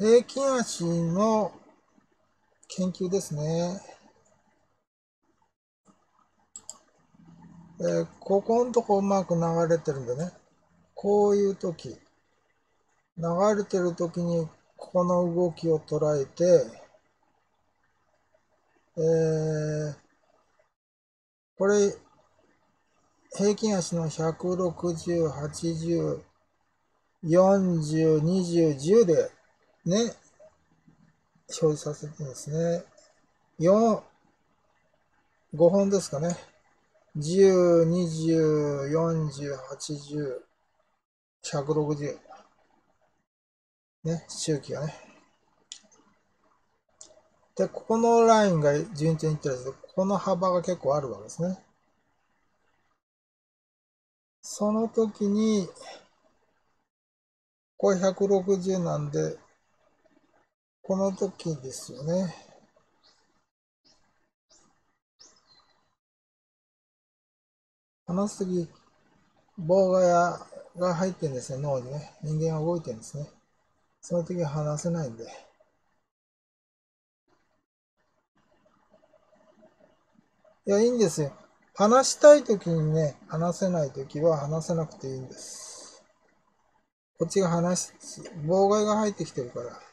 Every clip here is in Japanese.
平均足の研究ですね。えー、ここのとこうまく流れてるんでね。こういう時、流れてる時にここの動きを捉えて、えー、これ、平均足の160、80、40、20、10でね、表示させてですね。4、5本ですかね。10、20、40、80、160。ね、周期がね。で、ここのラインが順調にいってるんですけど、ここの幅が結構あるわけですね。その時に、これ160なんで、この時ですよね。話す時、妨害が入ってるんですね、脳にね。人間が動いてるんですね。その時は話せないんで。いや、いいんですよ。話したい時にね、話せない時は話せなくていいんです。こっちが話す、妨害が入ってきてるから。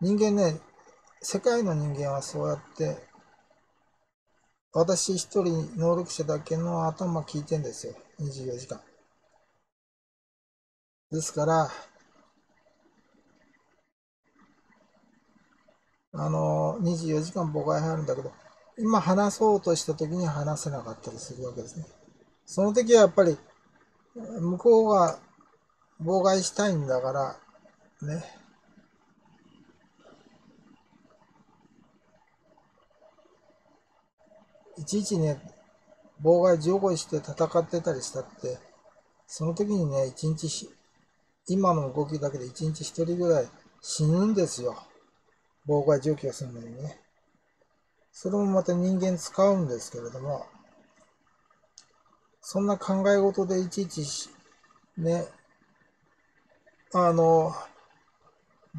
人間ね、世界の人間はそうやって、私一人能力者だけの頭聞いてんですよ。24時間。ですから、あの、24時間妨害入るんだけど、今話そうとした時に話せなかったりするわけですね。その時はやっぱり、向こうが妨害したいんだから、ね。いちいちね、妨害譲歩して戦ってたりしたって、その時にね、一日今の動きだけで一日一人ぐらい死ぬんですよ。妨害除去するのにね。それもまた人間使うんですけれども、そんな考え事でいちいち、ね、あの、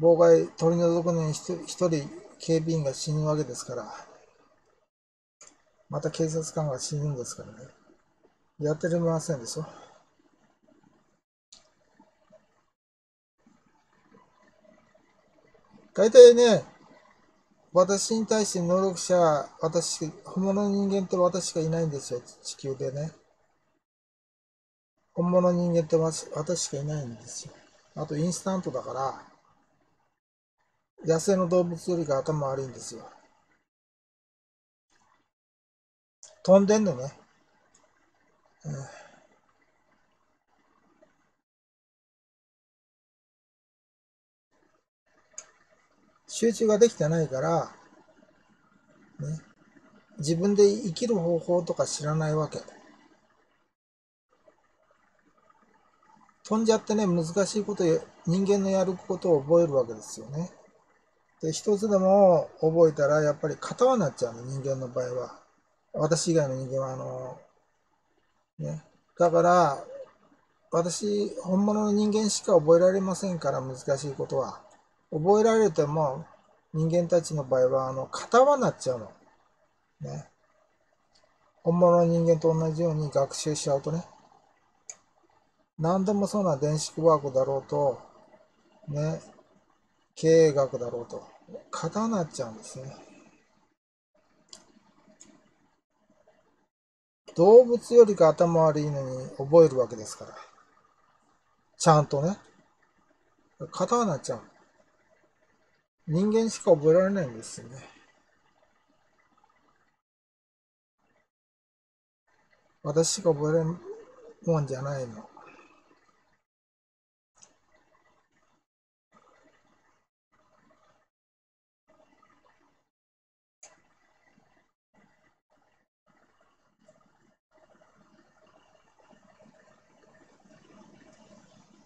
妨害取り除くのに一人警備員が死ぬわけですから、また警察官が死ぬんですからね。やってるませんでしょ。大体ね、私に対して能力者私、本物の人間って私しかいないんですよ、地球でね。本物の人間って私しかいないんですよ。あとインスタントだから、野生の動物よりか頭悪いんですよ。飛んでんのね。集中ができてないから、ね、自分で生きる方法とか知らないわけ。飛んじゃってね、難しいこと、人間のやることを覚えるわけですよね。で、一つでも覚えたら、やっぱり型はなっちゃうの、人間の場合は。私以外の人間は、あの、ね。だから、私、本物の人間しか覚えられませんから、難しいことは。覚えられても、人間たちの場合は、あの、型はなっちゃうの。ね。本物の人間と同じように学習しちゃうとね。何でもそうな電子ワークだろうと、ね、経営学だろうと、型になっちゃうんですね。動物よりか頭悪いのに覚えるわけですから。ちゃんとね。カターナちゃん。人間しか覚えられないんですよね。私しか覚えられんもんじゃないの。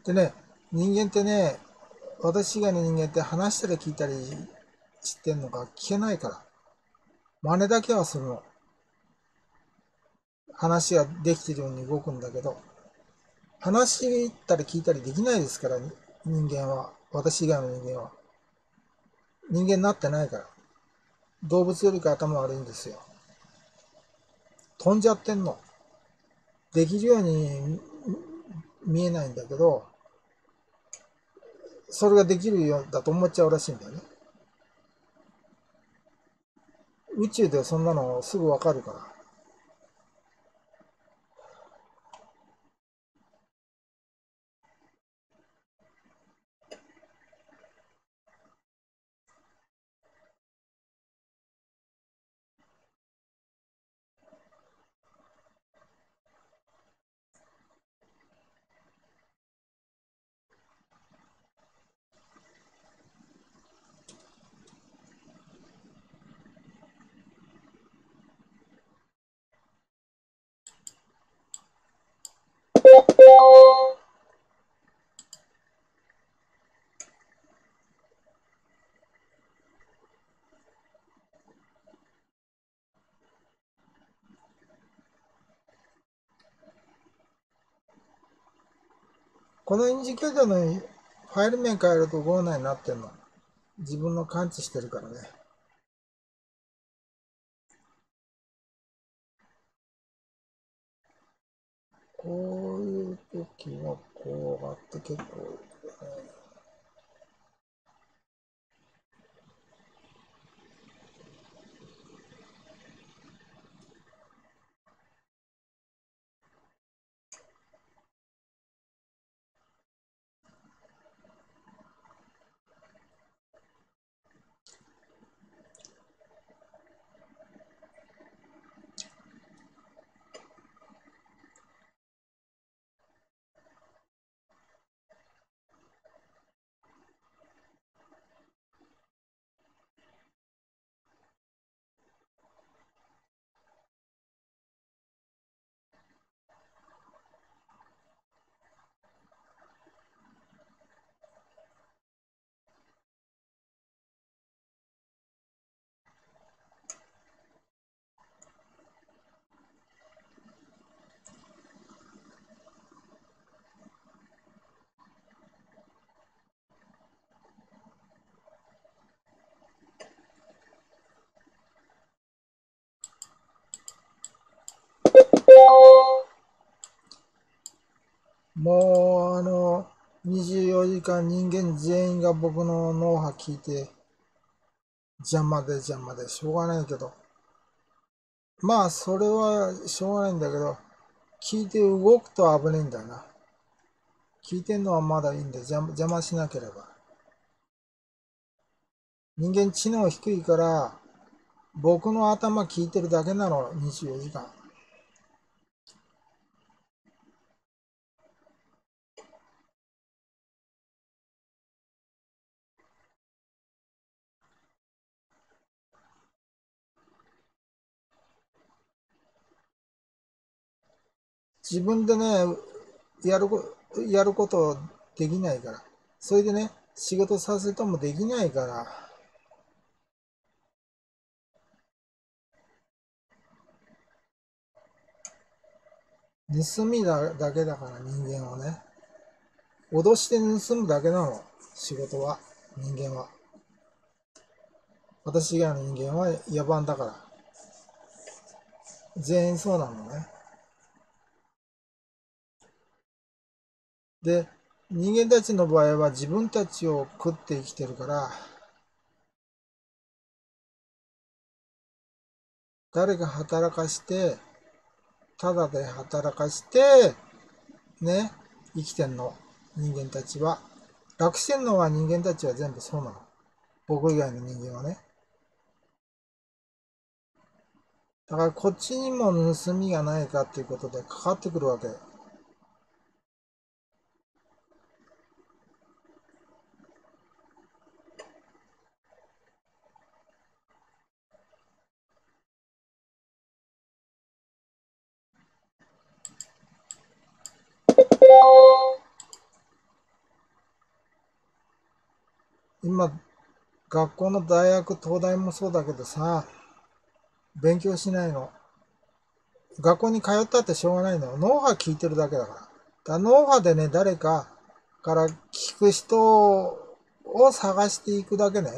でね、人間ってね、私以外の人間って話したり聞いたりしてんのか聞けないから。真似だけはするの。話ができてるように動くんだけど、話したり聞いたりできないですから、人間は。私以外の人間は。人間になってないから。動物よりか頭悪いんですよ。飛んじゃってんの。できるように見えないんだけど、それができるようだと思っちゃうらしいんだよね。宇宙ではそんなのすぐわかるから。このインジケーターのファイル名変えると5内になってんの。自分の感知してるからね。こういう時はこうあって結構、ね、もう、あの、24時間人間全員が僕の脳波聞いて、邪魔で邪魔でしょうがないけど。まあ、それはしょうがないんだけど、聞いて動くと危ないんだな。聞いてんのはまだいいんで邪邪魔しなければ。人間知能低いから、僕の頭聞いてるだけなの、24時間。自分でね、やるこ、やることできないから。それでね、仕事させてもできないから。盗みだだけだから人間はね。脅して盗むだけなの。仕事は。人間は。私以外の人間は野蛮だから。全員そうなのね。で、人間たちの場合は自分たちを食って生きてるから、誰が働かして、ただで働かして、ね、生きてんの？人間たちは。楽してんのは人間たちは全部そうなの。僕以外の人間はね。だからこっちにも盗みがないかっていうことでかかってくるわけ。今、学校の大学、東大もそうだけどさ、勉強しないの。学校に通ったってしょうがないの。脳波聞いてるだけだから。だから脳波でね、誰かから聞く人を探していくだけね。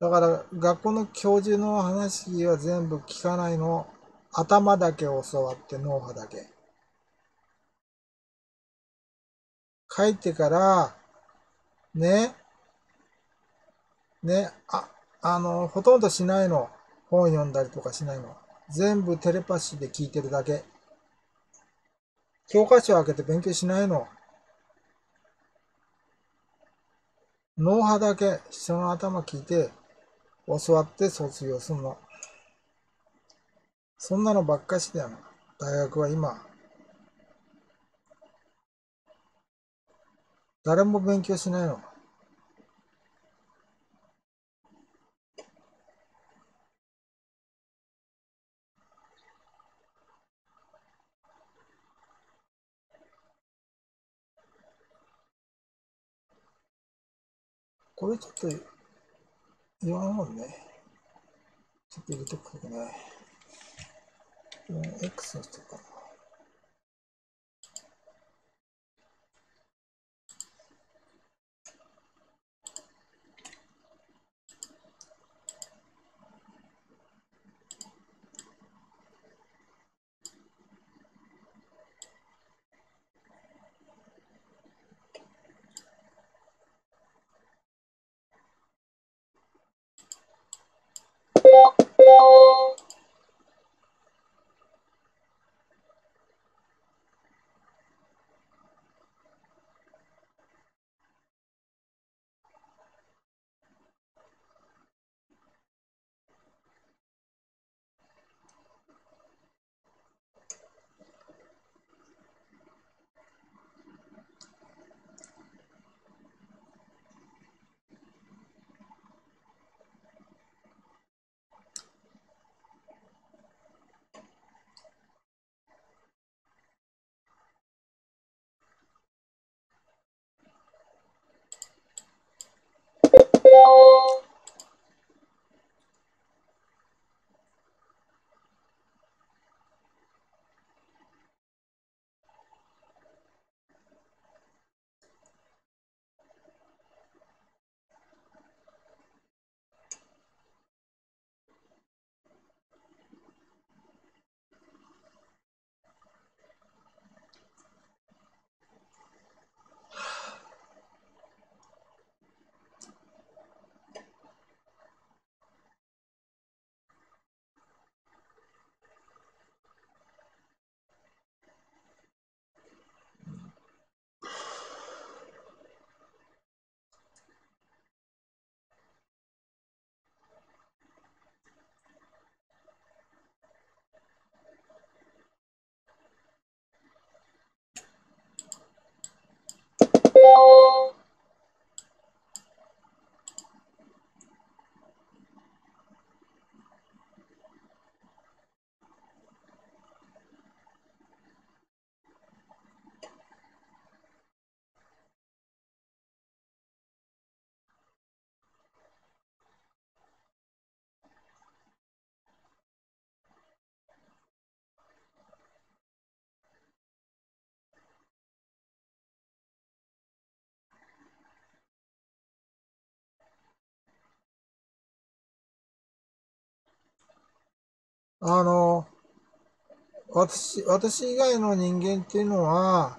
だから学校の教授の話は全部聞かないの。頭だけ教わって脳波だけ。帰ってから、ね、ね、あ、あの、ほとんどしないの。本読んだりとかしないの。全部テレパシーで聞いてるだけ。教科書を開けて勉強しないの。脳波だけ人の頭聞いて教わって卒業するの。そんなのばっかしだよな。大学は今。誰も勉強しないの。これちょっと言わんもんね。ちょっと入れとくね。X の人か。あの、私、私以外の人間っていうのは、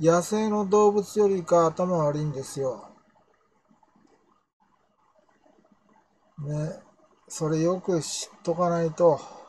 野生の動物よりか頭悪いんですよ。ね。それよく知っとかないと。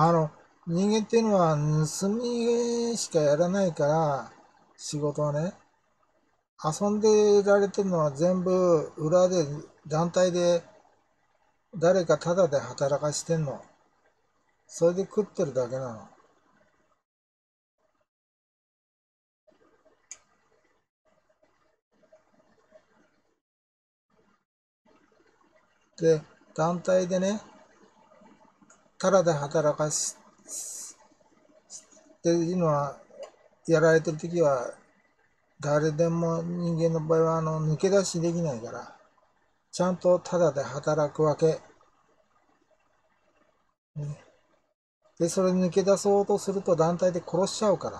あの、人間っていうのは盗みしかやらないから、仕事はね、遊んでられてるのは全部裏で団体で誰かタダで働かしてんの。それで食ってるだけなの。で、団体でね、タダで働かし、っていうのは、やられてる時は、誰でも人間の場合は、あの、抜け出しできないから、ちゃんとタダで働くわけ。ね、で、それ抜け出そうとすると団体で殺しちゃうから。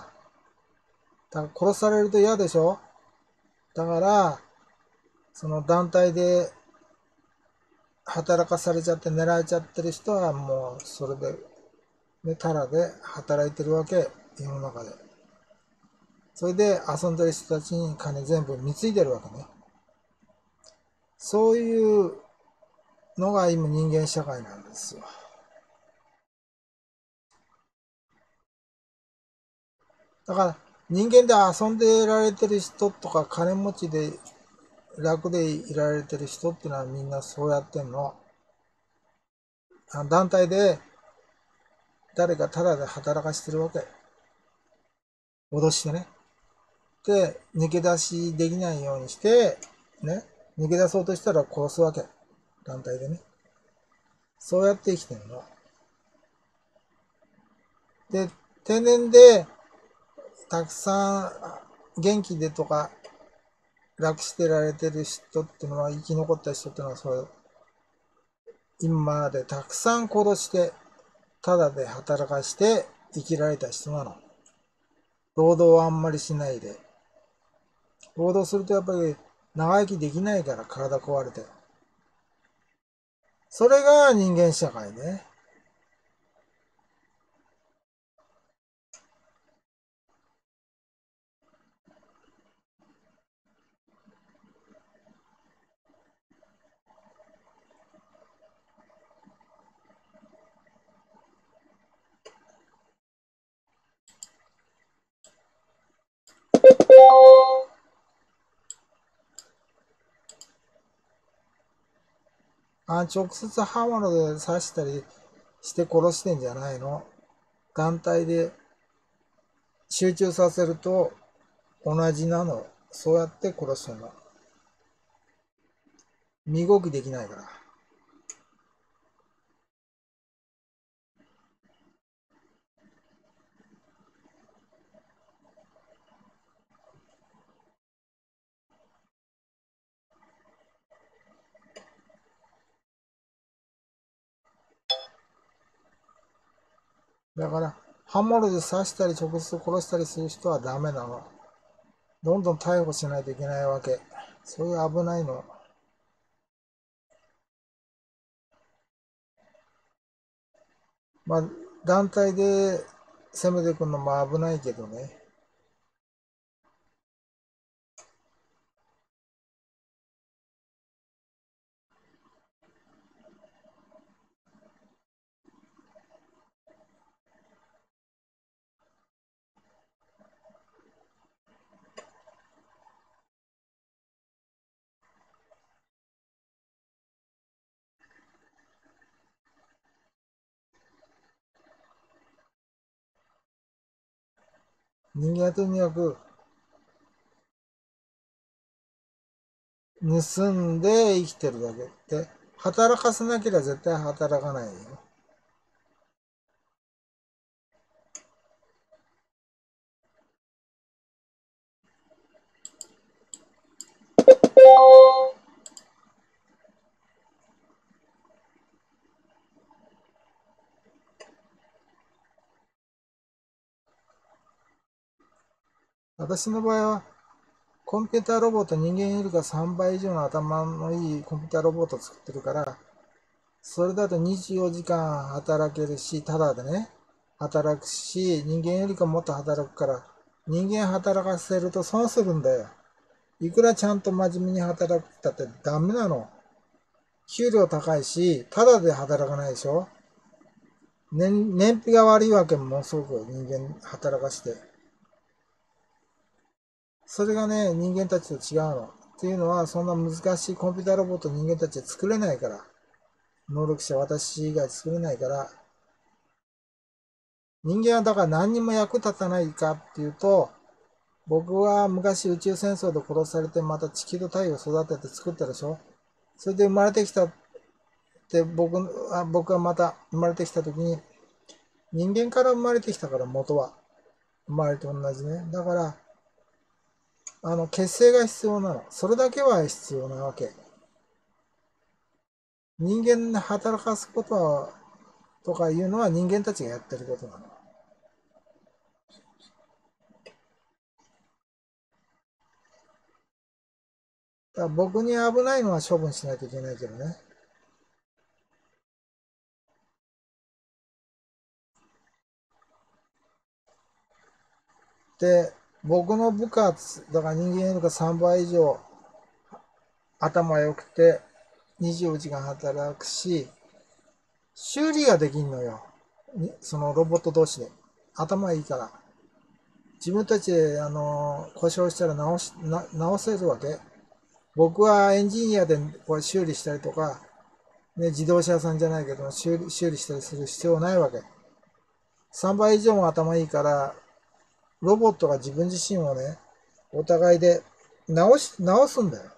だから殺されると嫌でしょ？だから、その団体で働かされちゃって狙えちゃってる人はもうそれで、ね、タラで働いてるわけ、世の中で。それで遊んでる人たちに金全部貢いでるわけね。そういうのが今人間社会なんですよ。だから人間で遊んでられてる人とか金持ちで楽でいられてる人っていうのはみんなそうやってんの。団体で誰かタダで働かしてるわけ。脅してね。で、抜け出しできないようにして、ね、抜け出そうとしたら殺すわけ。団体でね。そうやって生きてんの。で、定年で、たくさん元気でとか、楽してられてる人っていうのは、生き残った人っていうのは、そう、今までたくさん殺して、ただで働かして生きられた人なの。労働はあんまりしないで。労働するとやっぱり長生きできないから体壊れて。それが人間社会ね。あ直接刃物で刺したりして殺してんじゃないの？団体で集中させると同じなの。そうやって殺してんの。身動きできないから。だから、刃物で刺したり直接殺したりする人はダメなの。どんどん逮捕しないといけないわけ。そういう危ないの。まあ、団体で攻めてくるのも危ないけどね。人間はとにかく、盗んで生きてるだけって、働かせなければ絶対働かないよ。私の場合は、コンピューターロボット、人間よりか3倍以上の頭のいいコンピューターロボットを作ってるから、それだと24時間働けるし、ただでね、働くし、人間よりかもっと働くから、人間働かせると損するんだよ。いくらちゃんと真面目に働くったってダメなの。給料高いし、ただで働かないでしょ燃燃費が悪いわけものすごく人間働かして。それがね、人間たちと違うの。っていうのは、そんな難しいコンピュータロボット人間たちは作れないから。能力者、私以外作れないから。人間はだから何にも役立たないかっていうと、僕は昔宇宙戦争で殺されてまた地球と太陽を育てて作ったでしょそれで生まれてきたって僕あ僕はまた生まれてきた時に人間から生まれてきたから元は生まれて同じね。だからあの結成が必要なの。それだけは必要なわけ。人間で働かすことはとかいうのは人間たちがやってることなの。だ僕に危ないのは処分しないといけないけどね。で、僕の部下、だから人間よりか3倍以上頭良くて24時間働くし、修理ができんのよ。そのロボット同士で。頭いいから。自分たちで、あの、故障したら直し、直せるわけ。僕はエンジニアでこれ修理したりとか、ね、自動車屋さんじゃないけど修理、修理したりする必要ないわけ。3倍以上も頭いいから、ロボットが自分自身をね、お互いで直し、直すんだよ。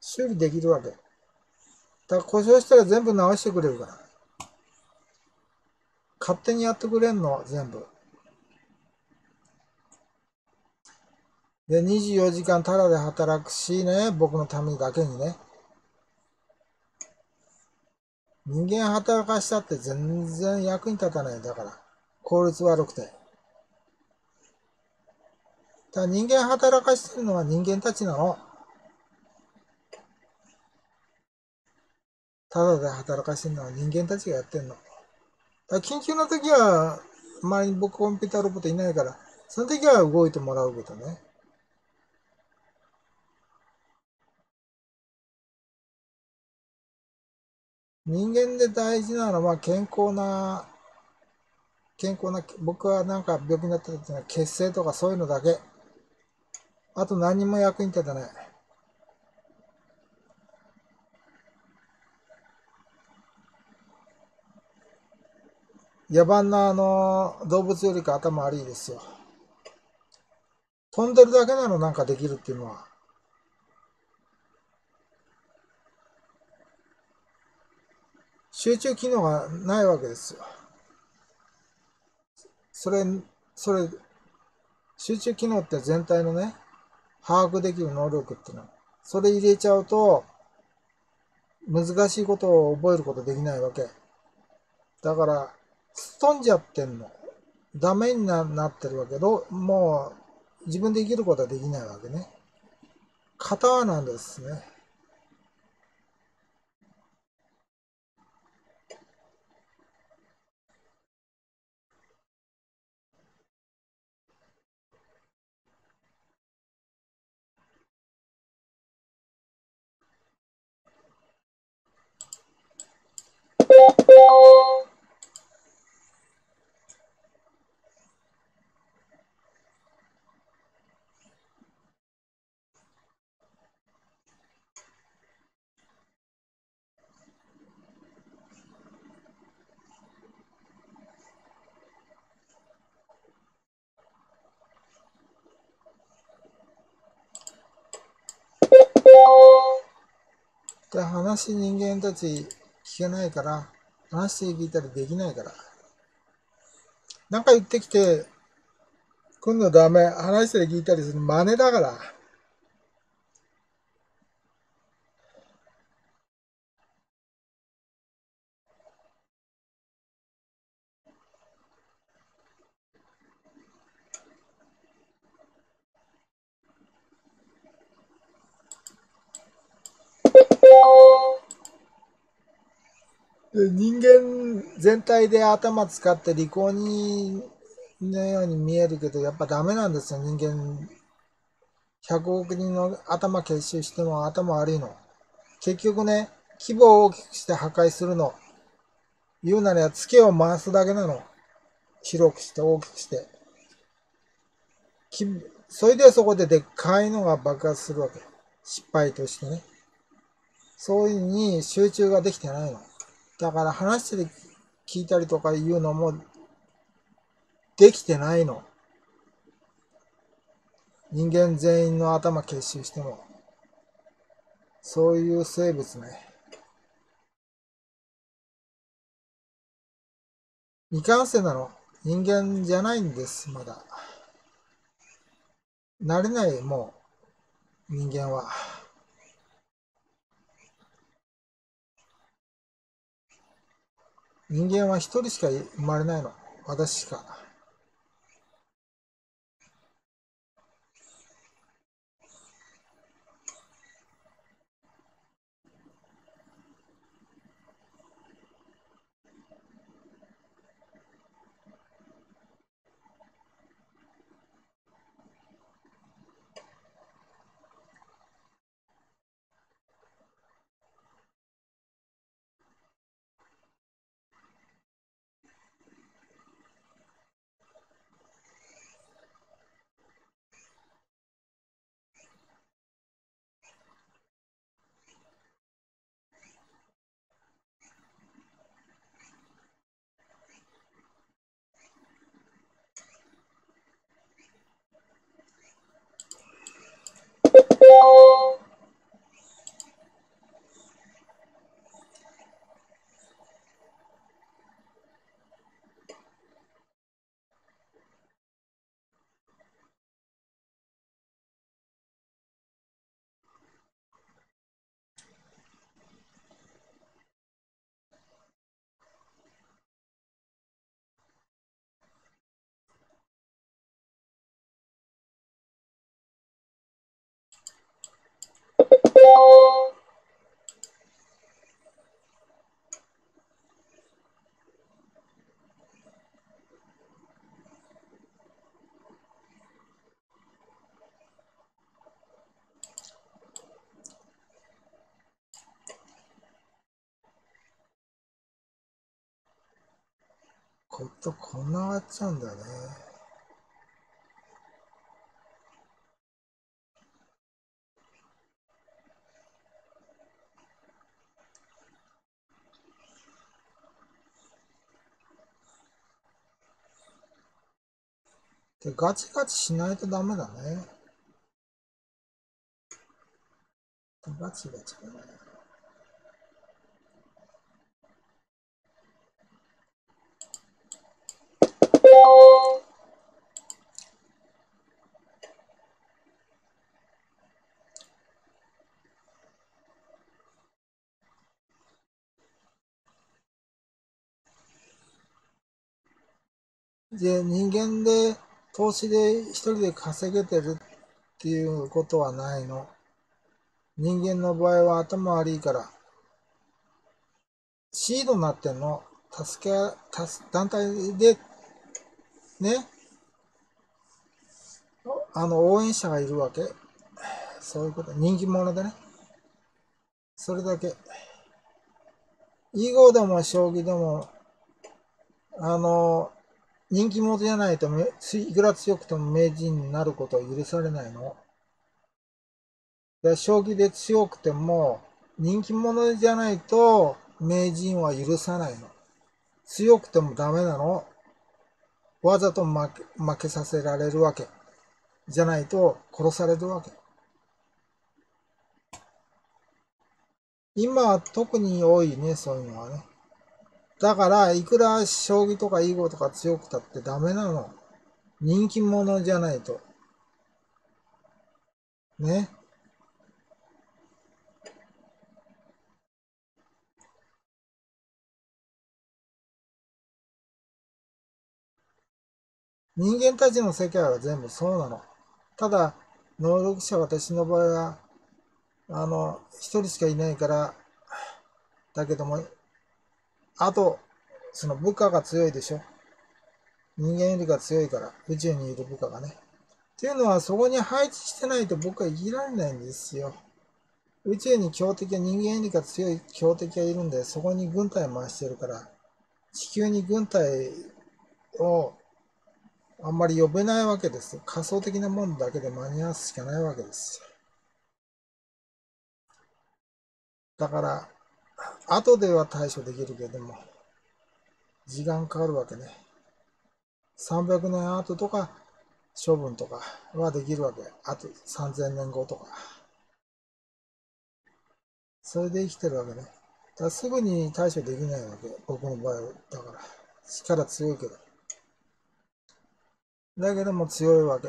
修理できるわけ。だから故障したら全部直してくれるから。勝手にやってくれんの、全部。で、24時間タダで働くしね、僕のためだけにね。人間働かしたって全然役に立たない。だから。効率悪くて。だ人間働かしてるのは人間たちなの。ただで働かしてるのは人間たちがやってんの。だ緊急の時は、周りに僕コンピューターロボットいないから、その時は動いてもらうけどね。人間で大事なのは健康な、健康な、僕はなんか病気になった時は血清とかそういうのだけ。あと何も役に立たない。野蛮なあの動物よりか頭悪いですよ。飛んでるだけなのなんかできるっていうのは。集中機能がないわけですよ。それ、それ、集中機能って全体のね、把握できる能力っていうのは、それ入れちゃうと、難しいことを覚えることできないわけ。だから、すとんじゃってんの。ダメになってるわけど、もう自分で生きることはできないわけね。型なんですね。話人間たち聞けないから、話して聞いたりできないから。なんか言ってきて、今度ダメ、話したり聞いたりする真似だから。人間全体で頭使って利口にのように見えるけど、やっぱダメなんですよ、人間。100億人の頭結集しても頭悪いの。結局ね、規模を大きくして破壊するの。言うなら月を回すだけなの。広くして大きくして。それでそこででっかいのが爆発するわけ。失敗としてね。そういうふうに集中ができてないの。だから話して聞いたりとかいうのもできてないの。人間全員の頭結集しても。そういう生物ね。未完成なの。人間じゃないんです、まだ。慣れない、もう、人間は。人間は一人しか生まれないの。私しか。ことこんな終わっちゃうんだね。で、ガチガチしないとダメだね。ガチガチだね。で、人間で投資で一人で稼げてるっていうことはないの。人間の場合は頭悪いから、シードになってんの。助け、団体で、ね、あの、応援者がいるわけ。そういうこと。人気者でね。それだけ。囲碁でも将棋でも、あの、人気者じゃないと、いくら強くても名人になることは許されないの？で将棋で強くても、人気者じゃないと名人は許さないの。強くてもダメなの？わざと負け負けさせられるわけ。じゃないと殺されるわけ。今は特に多いね、そういうのはね。だから、いくら将棋とか囲碁とか強くたってダメなの。人気者じゃないと。ね。人間たちの世界は全部そうなの。ただ、能力者、私の場合は、あの、一人しかいないから、だけども、あと、その部下が強いでしょ。人間よりが強いから、宇宙にいる部下がね。っていうのは、そこに配置してないと僕は生きられないんですよ。宇宙に強敵は人間よりが強い強敵がいるんで、そこに軍隊を回してるから、地球に軍隊をあんまり呼べないわけです。仮想的なものだけで間に合わすしかないわけですだから、後では対処できるけども、時間かかるわけね。300年後とか、処分とかはできるわけ。あと3000年後とか。それで生きてるわけね。だすぐに対処できないわけ。僕の場合は。だから、力強いけど。だけども強いわけ。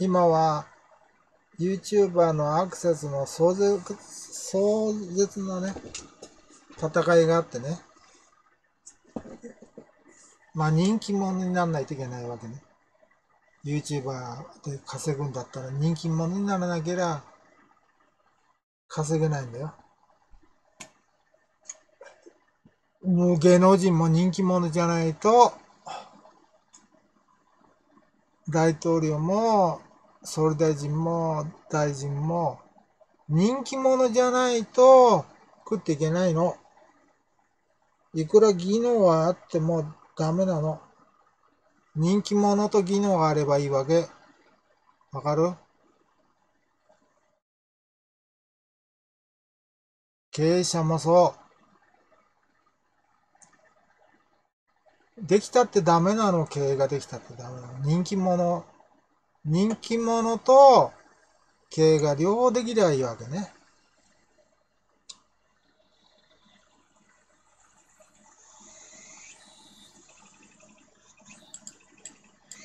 今は YouTuber のアクセスの壮絶壮絶なね、戦いがあってね。まあ人気者にならないといけないわけね。YouTuber で稼ぐんだったら人気者にならなければ稼げないんだよ。もう芸能人も人気者じゃないと、大統領も総理大臣も大臣も人気者じゃないと食っていけないの。いくら技能はあってもダメなの。人気者と技能があればいいわけ。わかる？経営者もそう。できたってダメなの、経営ができたってダメなの。人気者人気者と経営が両方できりゃいいわけね。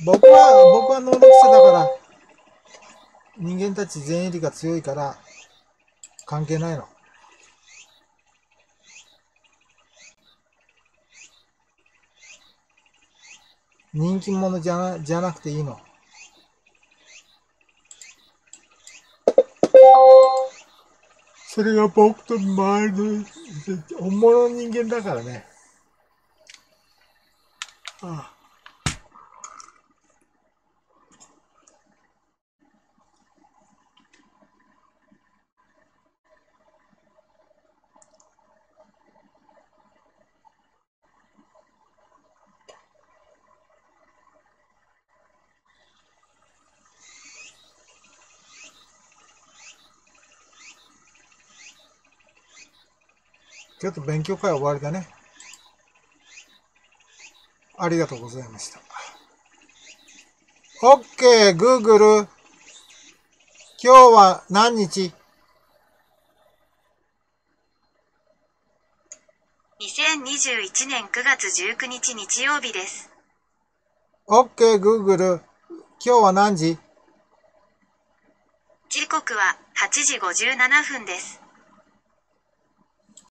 僕は、僕は能力者だから、人間たち全員理が強いから、関係ないの。人気者じゃなじゃなくていいの。それが僕と周りの本物の人間だからね。ああちょっと勉強会は終わりだね。ありがとうございました。OK、Google。今日は何日 ?2021 年9月19日日曜日です。OK、Google。今日は何時？時刻は8時57分です。